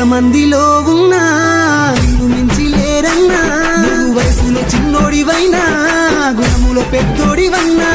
ఎంతమందిలో ఉన్నా నిన్ను మించి లేరన్నా. నువ్వు వయసులో చిన్నోడివైనా గుణములో పెద్దోడివన్నా.